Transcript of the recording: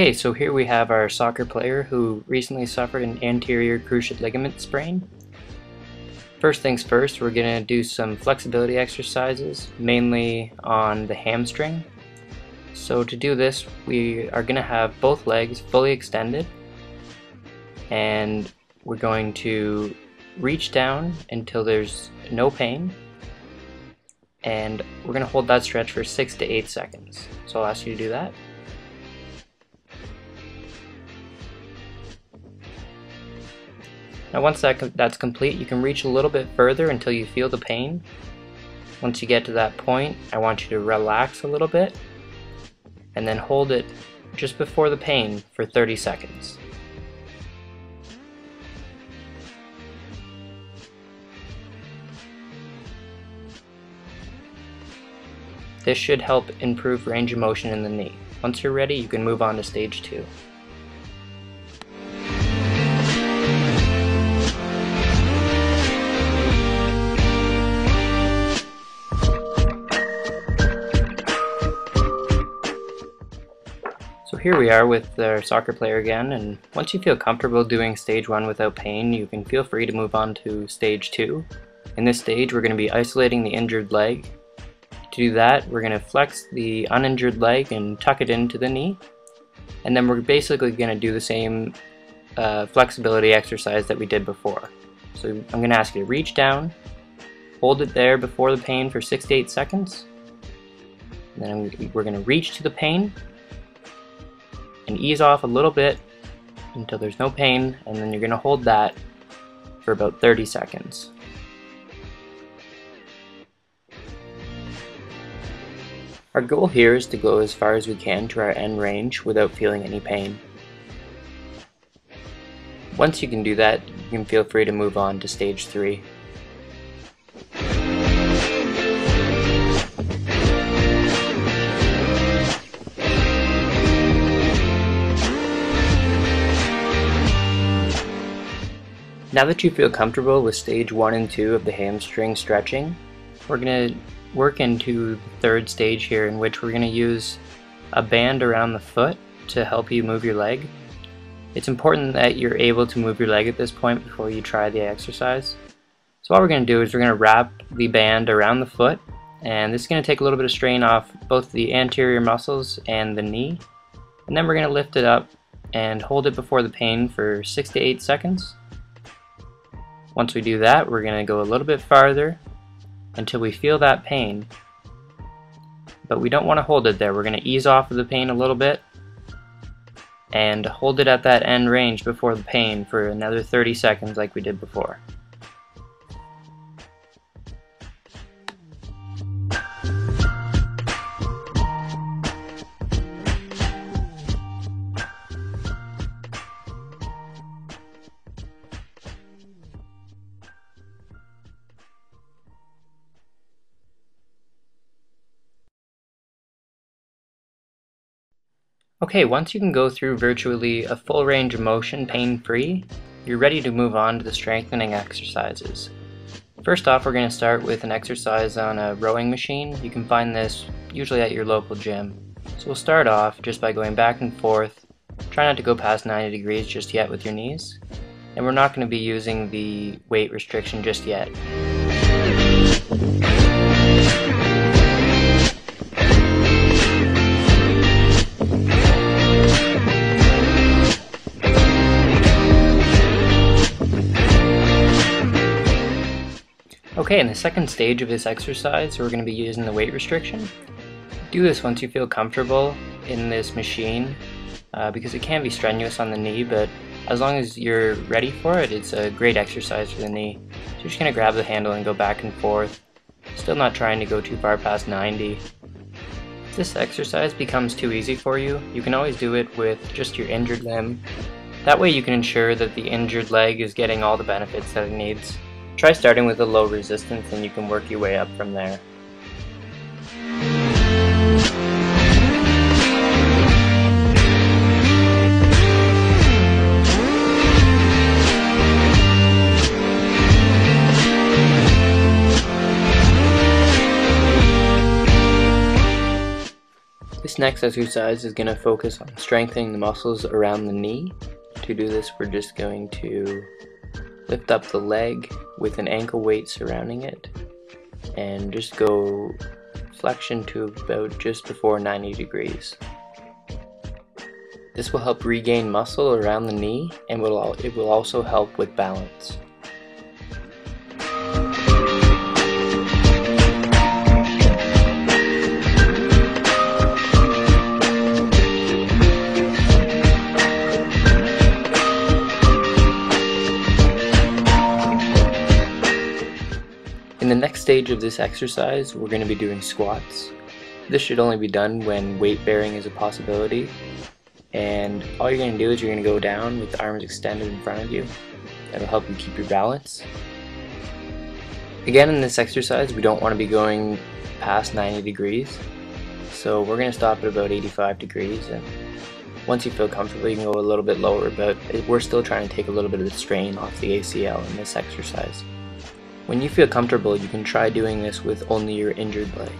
Okay, so here we have our soccer player who recently suffered an anterior cruciate ligament sprain. First things first, we're going to do some flexibility exercises, mainly on the hamstring. So to do this, we are going to have both legs fully extended, and we're going to reach down until there's no pain, and we're going to hold that stretch for 6 to 8 seconds. So I'll ask you to do that. Now once that that's complete, you can reach a little bit further until you feel the pain. Once you get to that point, I want you to relax a little bit and then hold it just before the pain for 30 seconds. This should help improve range of motion in the knee. Once you're ready, you can move on to stage 2. Here we are with our soccer player again, and once you feel comfortable doing stage 1 without pain, you can feel free to move on to stage 2. In this stage, we're going to be isolating the injured leg. To do that, we're going to flex the uninjured leg and tuck it into the knee. And then we're basically going to do the same uh, flexibility exercise that we did before. So I'm going to ask you to reach down, hold it there before the pain for 6 to 8 seconds. And then we're going to reach to the pain and ease off a little bit until there's no pain and then you're going to hold that for about 30 seconds. Our goal here is to go as far as we can to our end range without feeling any pain. Once you can do that, you can feel free to move on to stage 3. Now that you feel comfortable with stage 1 and 2 of the hamstring stretching, we're going to work into the third stage here in which we're going to use a band around the foot to help you move your leg. It's important that you're able to move your leg at this point before you try the exercise. So what we're going to do is we're going to wrap the band around the foot and this is going to take a little bit of strain off both the anterior muscles and the knee. And then we're going to lift it up and hold it before the pain for 6 to 8 seconds. Once we do that, we're going to go a little bit farther until we feel that pain. But we don't want to hold it there. We're going to ease off of the pain a little bit and hold it at that end range before the pain for another 30 seconds like we did before. Okay, once you can go through virtually a full range of motion pain-free, you're ready to move on to the strengthening exercises. First off, we're going to start with an exercise on a rowing machine. You can find this usually at your local gym. So we'll start off just by going back and forth. Try not to go past 90 degrees just yet with your knees. And we're not going to be using the weight restriction just yet. Okay, in the second stage of this exercise, we're going to be using the weight restriction. Do this once you feel comfortable in this machine, uh, because it can be strenuous on the knee, but as long as you're ready for it, it's a great exercise for the knee. So you're just going to grab the handle and go back and forth, still not trying to go too far past 90. If this exercise becomes too easy for you, you can always do it with just your injured limb. That way you can ensure that the injured leg is getting all the benefits that it needs. Try starting with a low resistance and you can work your way up from there. This next exercise is going to focus on strengthening the muscles around the knee. To do this, we're just going to lift up the leg with an ankle weight surrounding it and just go flexion to about just before 90 degrees. This will help regain muscle around the knee and will, it will also help with balance. The next stage of this exercise, we're going to be doing squats. This should only be done when weight bearing is a possibility. And all you're going to do is you're going to go down with the arms extended in front of you. That'll help you keep your balance. Again, in this exercise, we don't want to be going past 90 degrees. So we're going to stop at about 85 degrees. And once you feel comfortable, you can go a little bit lower, but we're still trying to take a little bit of the strain off the ACL in this exercise. When you feel comfortable, you can try doing this with only your injured leg.